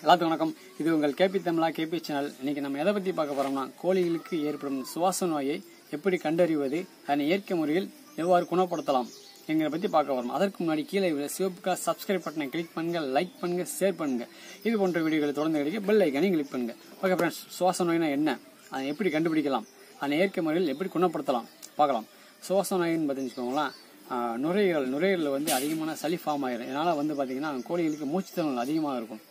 எல்லாத்துக்கும் வணக்கம். இது உங்கள் கேபி தமிழா கேபி சேனல் இன்னைக்கு நம்ம எதை பத்தி பார்க்க போறோம்னா கோழிகளுக்கு ஏற்படும் சுவாச நோயை எப்படி கண்டறிவது அதனை இயற்கை முறையில் எவ்வாறு குணப்படுத்தலாம் எங்களை பற்றி பார்க்க வரோம் அதற்கு முன்னாடி கீழே உள்ள சிவப்புக்கா சப்ஸ்கிரைப் பட்டனை கிளிக் பண்ணுங்க லைக் பண்ணுங்க ஷேர் பண்ணுங்க. இது போன்ற வீடியோகளை தொடர்ந்து கிடைக்க பெல் ஐக்கானையும் கிளிக் பண்ணுங்க. ஓகே ஃப்ரெண்ட்ஸ் சுவாச நோய்னா என்ன? அதை எப்படி கண்டுபிடிக்கலாம்? அதனை இயற்கை முறையில் எப்படி குணப்படுத்தலாம்? பார்க்கலாம். சுவாச நோயின்னு பார்த்துச்சுக்கோங்களேன் வச்சுக்கோங்களேன் நுரையீரல் நுரையீரல் வந்து அதிகமான சளி ஃபார்ம் ஆயிரும். இதனால் வந்து பார்த்திங்கன்னா கோழிகளுக்கு மூச்சு திறன் அதிகமாக இருக்கும்.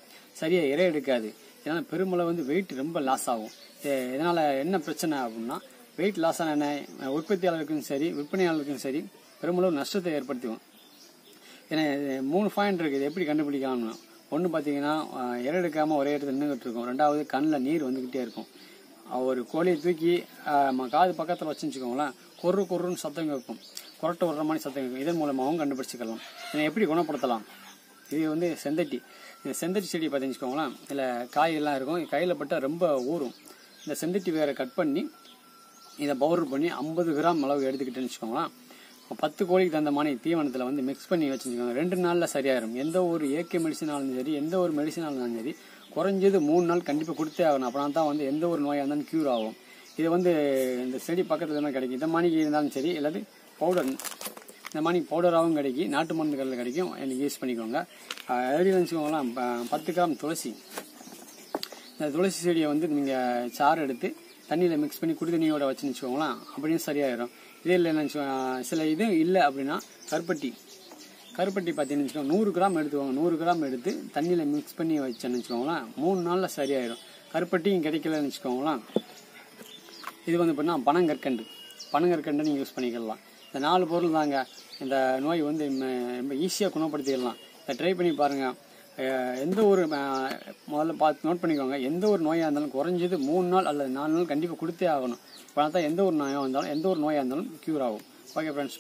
சரியாக இறை எடுக்காது. இதனால பெருமளவு வந்து வெயிட் ரொம்ப லாஸ் ஆகும். இதனால் என்ன பிரச்சனை அப்படின்னா வெயிட் லாஸ் ஆன என்ன உற்பத்தியாளருக்கும் சரி விற்பனையாளருக்கும் சரி பெருமளவு நஷ்டத்தை ஏற்படுத்திவோம் ஏன்னா மூணு பாயிண்ட் இருக்குது எப்படி கண்டுபிடிக்கலாம்னு ஒன்று பார்த்தீங்கன்னா இறை எடுக்காமல் ஒரே இடத்துல நின்றுகிட்டு இருக்கும். ரெண்டாவது கண்ணில் நீர் வந்துக்கிட்டே இருக்கும். ஒரு கோழியை தூக்கி நம்ம காது பக்கத்தில் வச்சு வச்சுக்கோங்களேன் கொரு கொருன்னு சத்தம் கேட்கும். கொரட்டை விடுற மாதிரி சத்தம் கேட்கும். இதன் மூலமாகவும் கண்டுபிடிச்சிக்கலாம். இதை எப்படி குணப்படுத்தலாம்? இது வந்து செந்தட்டி. இந்த செந்தட்டி செடி பார்த்தீங்கன்னு வச்சுக்கோங்களேன் இதில் காயெல்லாம் இருக்கும். கையில் பட்டால் ரொம்ப ஊறும். இந்த செந்தட்டி வேரை கட் பண்ணி இதை பவுடர் பண்ணி ஐம்பது கிராம் அளவு எடுத்துக்கிட்டேன்னு வச்சுக்கோங்களேன் பத்து கோழிக்கு தந்த மாதிரி தீவனத்தில் வந்து மிக்ஸ் பண்ணி வச்சுருக்காங்க. ரெண்டு நாளில் சரியாயிரும். எந்த ஒரு இயற்கை மெடிசனாலும் சரி எந்த ஒரு மெடிசனாலும் சரி குறைஞ்சது மூணு நாள் கண்டிப்பாக கொடுத்தே ஆகணும். அப்படின்னா தான் வந்து எந்த ஒரு நோயாக இருந்தாலும் க்யூர் ஆகும். இது வந்து இந்த செடி பக்கத்தில் தான் கிடைக்கும். இந்த மணிக்கு இருந்தாலும் சரி இல்லாட்டி பவுடர் இந்த மாதிரி பவுடராகவும் கிடைக்கும். நாட்டு மருந்து கடையில் கிடைக்கும். எனக்கு யூஸ் பண்ணிக்கோங்க. அஹ் வச்சுக்கோங்களேன் பத்து கிராம் துளசி. இந்த துளசி செடியை வந்து நீங்கள் சாறு எடுத்து தண்ணியில் மிக்ஸ் பண்ணி குடி தண்ணியோட வச்சுன்னு வச்சுக்கோங்களேன் அப்படியும் சரியாயிரும். இதே இல்லைன்னு வச்சுக்கோங்க சில இது இல்லை அப்படின்னா கருப்பட்டி. கருப்பட்டி பார்த்தீங்கன்னு வச்சுக்கோங்க நூறு கிராம் எடுத்துக்கோங்க நூறு கிராம் எடுத்து தண்ணியில் மிக்ஸ் பண்ணி வச்சேன்னு வச்சுக்கோங்களேன் மூணு நாளில் சரியாயிடும் கருப்பட்டியும் கிடைக்கலன்னு வச்சுக்கோங்களேன். இது வந்து எப்படின்னா பனங்கற்கண்டு. பனங்கற்கண்டு நீங்கள் யூஸ் பண்ணிக்கலாம். இந்த நாலு பொருள் தாங்க. இந்த நோய் வந்து ரொம்ப ஈஸியாக குணப்படுத்திடலாம் இதை ட்ரை பண்ணி பாருங்கள் எந்த ஒரு முதல்ல பார்த்து நோட் பண்ணிக்கோங்க. எந்த ஒரு நோயாக இருந்தாலும் குறைஞ்சது மூணு நாள் அல்லது நாலு நாள் கண்டிப்பாக கொடுத்தே ஆகணும். அப்போ தான் எந்த ஒரு நோயாக இருந்தாலும் எந்த ஒரு நோயாக இருந்தாலும் க்யூர் ஆகும். Okay friends